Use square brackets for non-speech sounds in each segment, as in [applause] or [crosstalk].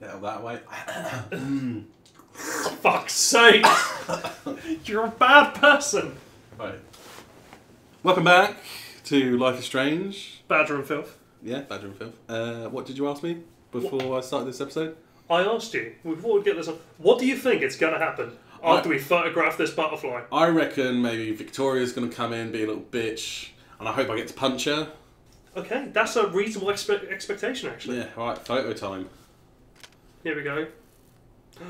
Yeah, that way. [coughs] [coughs] Fuck's sake! [coughs] You're a bad person. right. Welcome back to Life is Strange. Badger and filth. Yeah, Badger and Filth. Uh, what did you ask me before I started this episode? I asked you before we get this on. What do you think is going to happen after we photograph this butterfly? I reckon maybe Victoria's going to come in, be a little bitch, and I hope I get to punch her. Okay, that's a reasonable expe- expectation, actually. Yeah, right, photo time. Here we go. [gasps]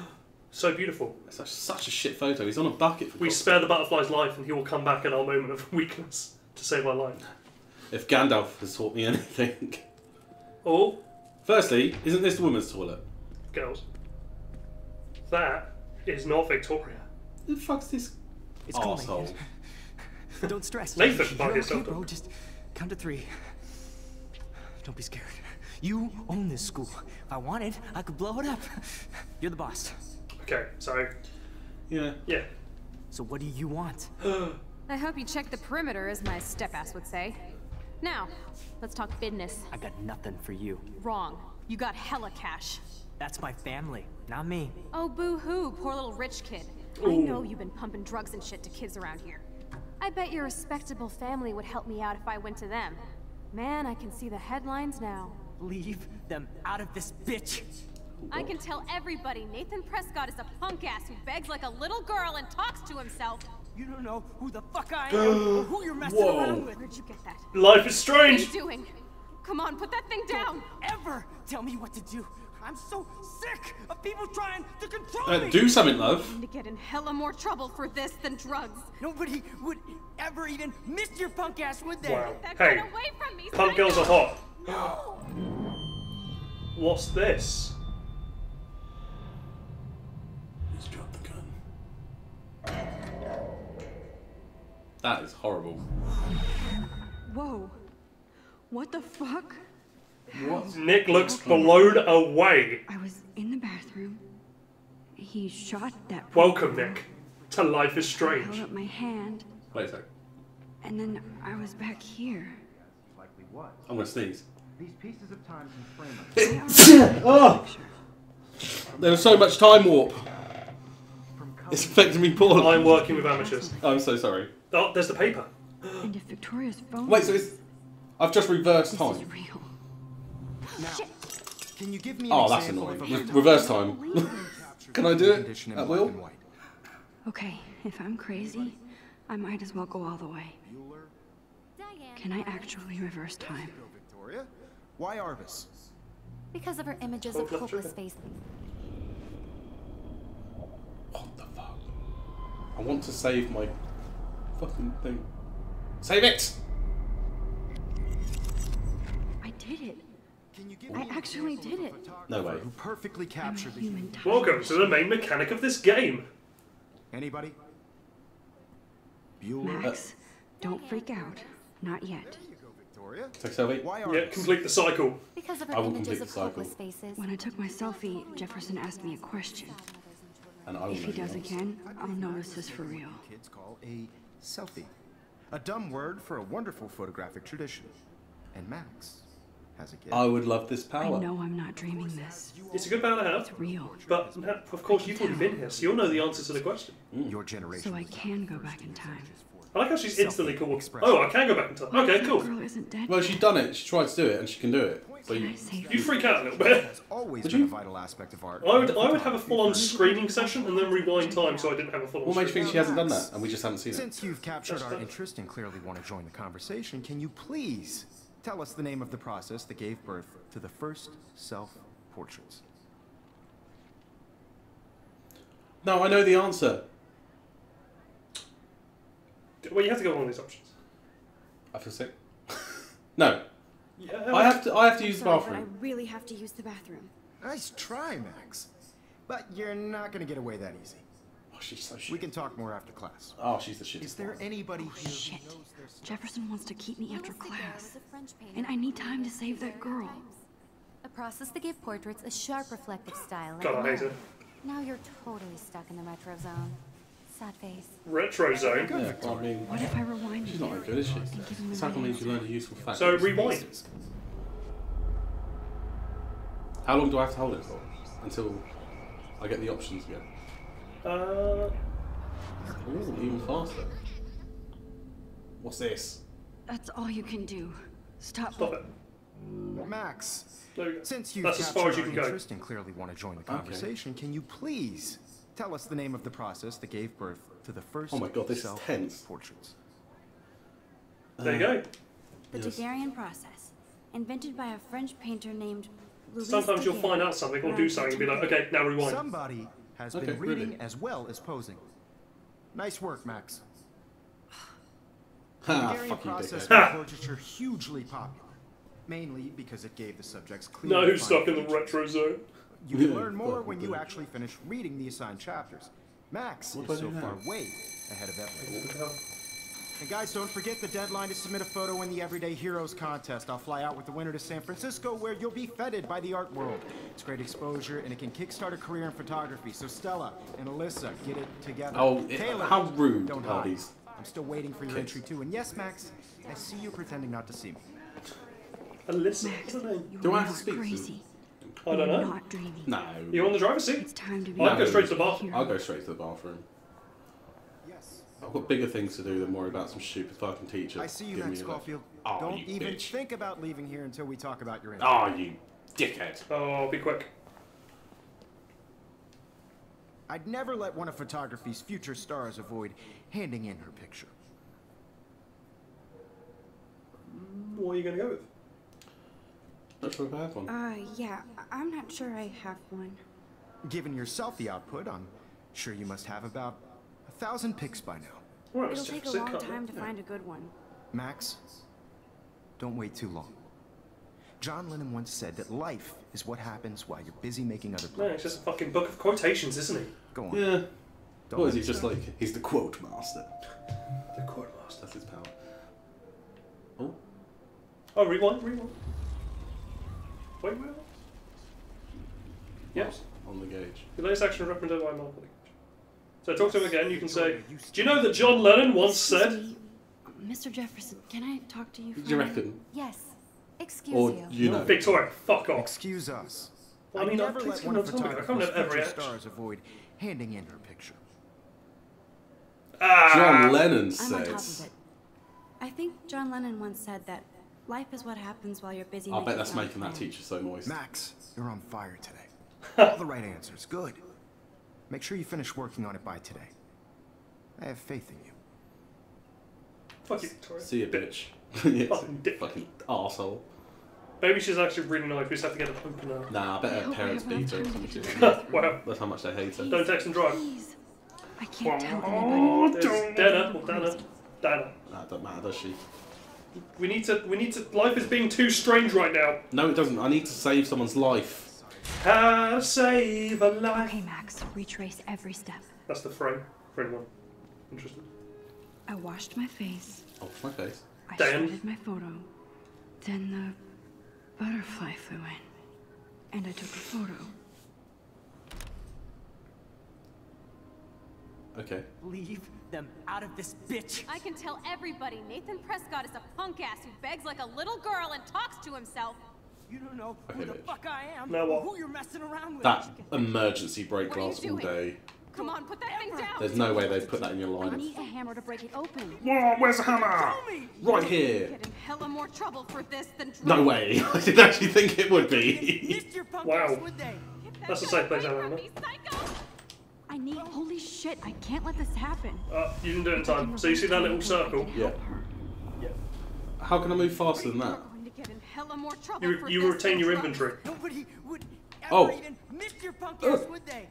So beautiful. It's such, such a shit photo. He's on a bucket for We God's spare the butterfly's life, and he will come back in our moment of [laughs] weakness to save our life. If Gandalf has taught me [laughs] anything. Oh, Firstly, isn't this the woman's toilet? girls, that is not Victoria. Who the fuck's this It's cool, arsehole? man. [laughs] Don't stress. Nathan, You're by okay, yourself. bro. Just count to three. Don't be scared. You own this school. If I wanted, I could blow it up. You're the boss. Okay, so Yeah. yeah, So what do you want? [gasps] I hope you check the perimeter, as my step-ass would say. Now, let's talk business. I got nothing for you. Wrong. You got hella cash. That's my family, not me. Oh, boo-hoo, poor little rich kid. I know you've been pumping drugs and shit to kids around here. I bet your respectable family would help me out if I went to them. Man, I can see the headlines now. Leave them out of this bitch. I can tell everybody Nathan Prescott is a punk ass who begs like a little girl and talks to himself. You don't know who the fuck I am or who you're messing Whoa. around with. Where'd you get that? life is strange. What are you doing? Come on, put that thing down. Ever tell me what to do. I'm so sick of people trying to control Uh, me. do something, love. to get in hella more trouble for this than drugs. Nobody would ever even miss your punk ass, would they? Wow. Hey, away from me. punk girls are Psycho! hot. What's this? He's dropped the gun. That is horrible. Whoa. What the fuck? What? Nick looks blown away. I was in the bathroom. He shot that. Welcome, Nick, to Life is Strange. I held Strange. up my hand, Wait a sec. and then I was back here. Likely was. I'm gonna sneeze. These pieces of time can frame [coughs] oh! There was so much time warp. It's affecting me poorly. I'm working with amateurs. I'm so sorry. Oh, there's the paper. And if Victoria's phone. Wait, so it's. I've just reversed this is time. real. Now, can you give me Oh, that's annoying. Re- reverse time. [laughs] Can I do it condition in at will? and white? Okay, if I'm crazy, I might as well go all the way. Can I actually reverse time? Go, Victoria. Why Arbus? Because of her images Oh, of hopeless trigger. faces. What the fuck? I want to save my fucking thing. Save it! I did it. Can you give I me actually did it. No way. Who perfectly captured the human time. Welcome to the main mechanic of this game. Anybody? Bueller. Max, don't freak out. Not yet. There you go, Victoria. Take selfie. Why Yeah, Arbus? complete the cycle. Because of I will complete the cycle. hopeless faces. When I took my selfie, Jefferson asked me a question. And I will If he does answer. again, I'll notice this for real. Kids call a selfie. A dumb word for a wonderful photographic tradition. And Max has a gift. I would love this power. I power. know I'm not dreaming this. It's a good power to have. It's real. But of course, you've already been here, so you'll know the answer to the question. Your generation. So I can go back in time. I like how she's instantly called. Self-expression. Oh, I can go back in time. Okay, cool. girl isn't dead. Well, she's done it. She tried to do it, and she can do it. So Can you, You freak out a little bit. has always Would been you? a vital aspect of art. I would, I would have a full-on screening session and then rewind time, so I didn't have a full-on. what made you screen. think she hasn't done that, and we just haven't seen it? Since you've captured That's our fine. interest and clearly want to join the conversation, can you please tell us the name of the process that gave birth to the first self-portraits? No, I know the answer. Well, you have to go on these options. I feel sick. [laughs] no, Yeah. I have to. I have to use the Sorry, but I really have to use the bathroom. Nice try, Max. But you're not going to get away that easy. Oh, she's so shit. We can talk more after class. Oh, she's the shit. Is there oh, anybody here Shit. knows? Jefferson wants to keep me after class. was a French painter And I need time to save that girl. A process that gave portraits a sharp reflective style. like God, I hate now. Now you're totally stuck in the metro zone. Sad face. Retro zone. Yeah, well, I mean, What if I rewind she's not very good, is she? and give him It's not going to answer? learn a useful fact. So rewind. How long do I have to hold it for? until I get the options again. Uh, Ooh, even faster. What's this? That's all you can do. Stop. stop it. Max, There since you've That's as captured far as you our can go. interest and clearly want to join the conversation, can you please tell us the name of the process that gave birth to the first Oh my God, this is self tense. portraits? There you go. The Yes. Daguerrean process, invented by a French painter named Louis Sometimes you'll find out something or do something and be like, okay, now rewind. Somebody has Okay, been reading really? as well as posing. Nice work, Max. [laughs] Ah, ha, The Daguerrean process dickhead. made portraiture hugely popular, mainly because it gave the subjects clear. Now and who's stuck in the retro zone? You can Yeah, learn more when you actually finish reading the assigned chapters. Max What is do I so do far way ahead of everyone. And guys, don't forget the deadline to submit a photo in the Everyday Heroes contest. I'll fly out with the winner to San Francisco, where you'll be feted by the art world. It's great exposure, and it can kickstart a career in photography. So Stella and Alyssa, get it together. Oh, Taylor, how rude don't are hide. these I'm still waiting for your kids? entry too. And yes, Max, I see you pretending not to see me. Alyssa, Max, what's her name? you Do I are have to speak to crazy. I don't know. not dreaming. No. You on the driver's seat? It's time to be. I'd go straight to the bathroom. I'll go straight to the bathroom. Yes. I've got bigger things to do than worry about some stupid fucking teacher. I see you, giving Max me a Caulfield. Oh, ah, don't you even bitch. think about leaving here until we talk about your entry. Oh, ah, you dickhead. Oh, be quick. I'd never let one of photography's future stars avoid handing in her picture. What are you going to go with? Not sure if I have one. Uh, yeah. I- I'm not sure I have one. Given yourself the output, I'm sure you must have about a thousand pics by now. Alright, It'll take a long cut, time to yeah. find a good one. Max, don't wait too long. John Lennon once said that life is what happens while you're busy making other No, plans. it's just a fucking book of quotations, isn't he? Go on. Yeah. Don't What let is he just like? He's the quote master. The quote master. That's his power. Oh, Oh, rewind, rewind. Wait, wait, wait. Yes. on the gauge. The latest action recommended by Marvel. So talk to him again. You can say, "Do you know that John Lennon once Excuse said?" Mr. Jefferson, can I talk to you for Do you a minute? reckon? Yes. Excuse Or you. you know? Victoria, fuck off. Excuse us. Well, I mean, I'd I've never played let it one of long time ago. I can't photography's have every stars avoid handing in her picture. Ah, John Lennon I'm on top says. I think John Lennon once said that life is what happens while you're busy I bet that's making that plans. teacher so moist. Max, you're on fire today. [laughs] All the right answers. Good. Make sure you finish working on it by today. I have faith in you. Fuck you, Victoria. See you, bitch. [laughs] [laughs] yeah, Fucking dick. fucking arsehole. Maybe she's actually really nice. We just have to get her open now. Nah, I bet her parents beat her or something. to get stupid. Wow. That's how much they hate her. Don't text and drive. Please. I can't tell oh, anybody. Oh, there's Dana. Well, Dana. Dana. That don't matter, does she? We need to. We need to. Life is being too strange right now. No, it doesn't. I need to save someone's life. How to save a life. Okay, Max, retrace every step. That's the frame for anyone interested. I washed my face. Oh, my face. I Dan? shredded my photo. Then the butterfly flew in. And I took a photo. Okay. Leave them out of this bitch. I can tell everybody Nathan Prescott is a punk ass who begs like a little girl and talks to himself. You don't know who Okay, the bitch. fuck I am. Now what? Who you're messing around with. That emergency break What are you glass all doing? day. Come on, put that thing down. There's no way they'd put that in your line. I need a hammer to break it open. Whoa, where's the hammer? Right here. Get in hella more trouble for this than No way. [laughs] I didn't actually think it would be. Missed your punk Wow. ass, would they? That's a safe place, Alan, isn't it? I need. Holy shit! I can't let this happen. Uh, you didn't do it in time. So you see that little circle? Yeah. How can I move faster than that? going to get in hella more trouble You, you retain your inventory. Nobody would ever Oh. even miss your punk ass, would they?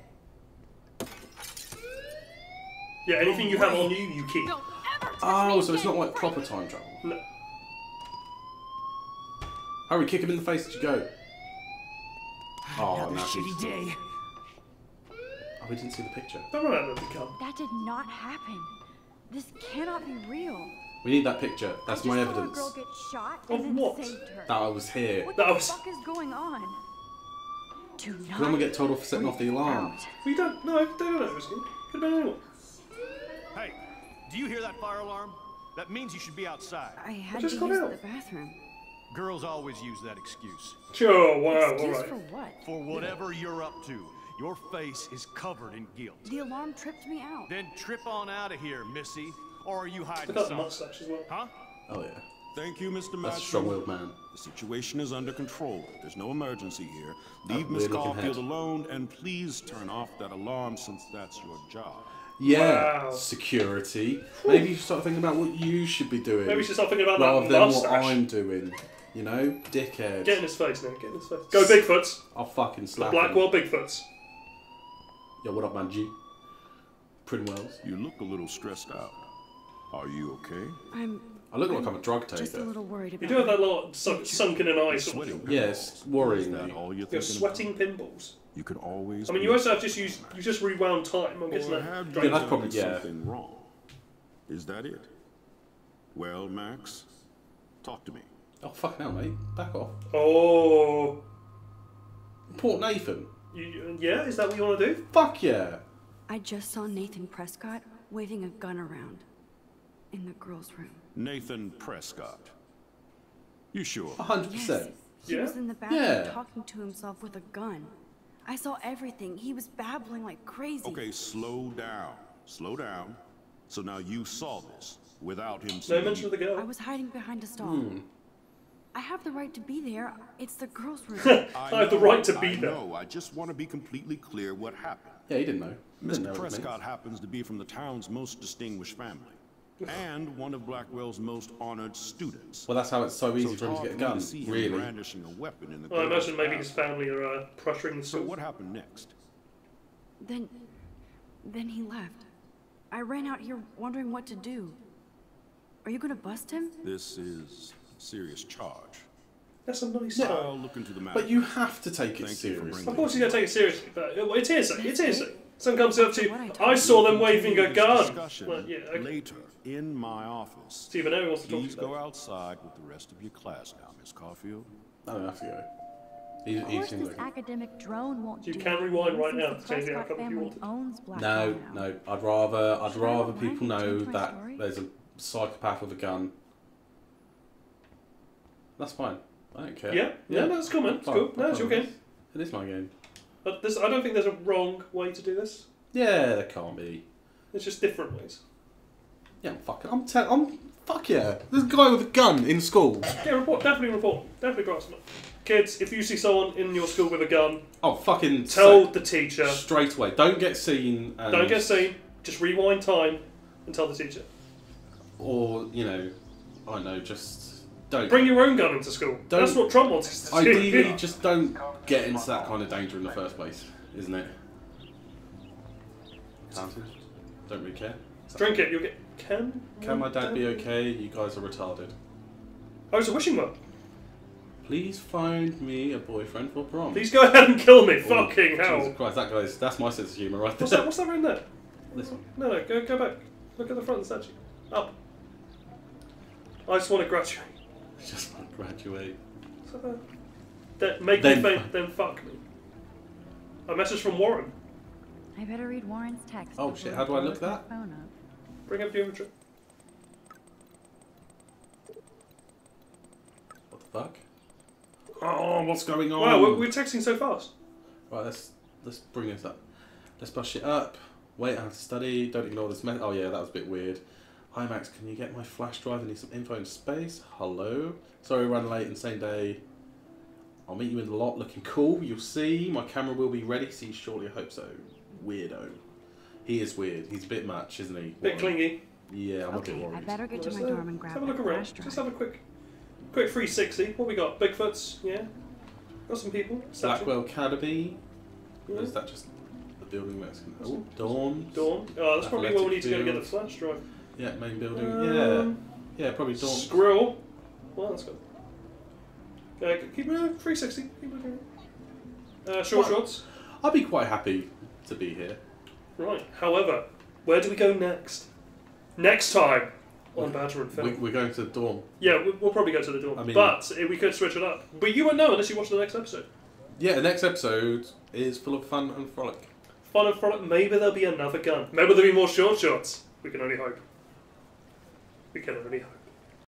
Yeah, anything you have on you, you keep. Don't ever touch Oh, so it's not like proper time travel. No. Hurry, kick him in the face as you go. Oh, Another now shitty she's- day. We didn't see the picture. Don't worry about that, come. That did not happen. This cannot be real. We need that picture. That's my just saw evidence. a girl get shot Of and then what? saved her. That I was here. What That the was- fuck is going on? Do not. Then we get told off for setting off the alarm. out. We don't. No, they don't know. Risky. Could have been anyone. Hey, do you hear that fire alarm? That means you should be outside. I had just to got use out. the bathroom. Girls always use that excuse. Sure, wow, Excuse alright. for what? For whatever you're up to, your face is covered in guilt. The alarm tripped me out. Then trip on out of here, Missy. Or are you hiding Look at that something? mustache as well. Huh? Oh yeah. Thank you, Mr. That's a Madsen. strong-willed man. The situation is under control. There's no emergency here. Leave That Miss weird-looking Caulfield alone, and please turn off that alarm since that's your job. Yeah, Wow. security. Maybe you should start thinking about what you should be doing. Maybe we should start thinking about rather that than mustache. what I'm doing. You know, dickhead. Get in his face, Nick. Get in his face. Go Bigfoots. I'll fucking The slap him. Blackwell Bigfoots. Yo, what up, man? G. Primwells. You look a little stressed out. Are you okay? I'm I look like I'm a drug just a little worried You about do have that little sunk, sunken in eye You're sort of sweating. thing. Yeah, worrying that me. all you're You're thinking sweating pinballs. You could always. I mean, you also have just used, you just rewound time. I'm guessing Or that. Yeah, you that's done probably- yeah. something wrong? Is that it? Well, Max, talk to me. Oh, fuck hell, mate. Back off. Oh, Port Nathan. You, yeah. Is that what you want to do? Fuck yeah. I just saw Nathan Prescott waving a gun around in the girls' room. Nathan Prescott. You sure? 100%. He Yeah? was in the bathroom Yeah. talking to himself with a gun. I saw everything. He was babbling like crazy. Okay, slow down. Slow down. So now you saw this without him No seeing mention you. of the I was hiding behind a stall. Hmm. I have the right to be there. It's the girls' room. [laughs] I have the right to be I there. know. I just want to be completely clear what happened. Yeah, he didn't know. He didn't know Mr. what it meant. Prescott happens to be from the town's most distinguished family and one of Blackwell's most honored students. Well, that's how it's so easy So for him to get a gun. to see him Really. brandishing a weapon in the Well, I imagine maybe his family are uh, pressuring the So school. what happened next? then, then he left. I ran out here wondering what to do. Are you gonna bust him? This is a serious charge. That's a nice Yeah. time. I'll look into the matter. But you have to take it Thank seriously. Of course, you're going to take it seriously, but uh, it's hearsay. It's. Someone comes up to you. I I saw them waving a gun. Well, yeah, okay. Later, in my office. Stephen Owen wants to talk to Please you. go about outside with the rest of your class now, Miss Caulfield. I don't have to go. He, Of course, this like. academic drone won't You do can rewind right now since to change the outcome if you family wanted. owns Black No, no. I'd rather. I'd rather people know that there's a psychopath with a gun. That's fine. I don't care. Yeah, yeah, no, it's cool, man. It's Fine, cool. No, it's your fine game. It is my game. But this, I don't think there's a wrong way to do this. Yeah, there can't be. It's just different ways. Yeah, I'm fucking. I'm. Te- I'm. Fuck yeah. There's a guy with a gun in school. Yeah, report. Definitely report. Definitely cross them. Kids, if you see someone in your school with a gun, Oh, fucking. tell the teacher. straight away. Don't get seen. And, Don't get seen. Just rewind time and tell the teacher. Or you know, I don't know. Just don't. Bring your own gun into school. Don't- That's what Trump wants us to do. Ideally, [laughs] just don't get into that kind of danger in the first place, isn't it? Fountain? Don't really care. Drink it. You'll get. Can. Can my dad be okay? You guys are retarded. Oh, it's a wishing well. Please find me a boyfriend for prom. Please go ahead and kill me. Oh, Fucking Jesus hell. Christ, that guy's. That's my sense of humour right there. What's that? What's that in there? This one. No, no. Go, go back. Look at the front of the statue. Up. I just want to graduate. Just want to graduate. So, then make Then- me faint, then fuck me. A message from Warren. I better read Warren's text. Oh, shit, how do I look my that? Phone up. Bring up geometry. What the fuck? Oh, what's going on? Wow, we're, we're texting so fast. Right, let's let's bring this up. Let's brush it up. Wait, I have to study. Don't ignore this message. Oh yeah, that was a bit weird. Hi Max, can you get my flash drive? I need some info in space. Hello. Sorry, run late and same day. I'll meet you in the lot. Looking cool. You'll see. My camera will be ready. See you shortly. I hope so. Weirdo. He is weird. He's a bit much, isn't he? Bit Warren? clingy. Yeah, I'm a Okay, bit I worried. better get to my uh, dorm and let's grab have a my look around. flash drive. Just have a quick, quick 360. What we got? Bigfoots. Yeah. Got some people. Statue. Blackwell Academy. Yeah. Is that just the building that's Oh, Dawn. Dawn. Oh, that's probably where we need to go to get the flash drive. Yeah, main building. Um, yeah. Yeah, probably Dawn. Skrill. Well, that's good. Uh, keep uh, 360. Keep looking. Uh, short What? shots. I'd be quite happy to be here. Right. However, where do we go next? Next time on Badger and We, Filth. we're going to the dorm. Yeah, we- we'll probably go to the dorm. I mean- but we could switch it up. But you won't know unless you watch the next episode. Yeah, the next episode is full of fun and frolic. Fun and frolic. Maybe there'll be another gun. Maybe there'll be more short shots. We can only hope. We can only.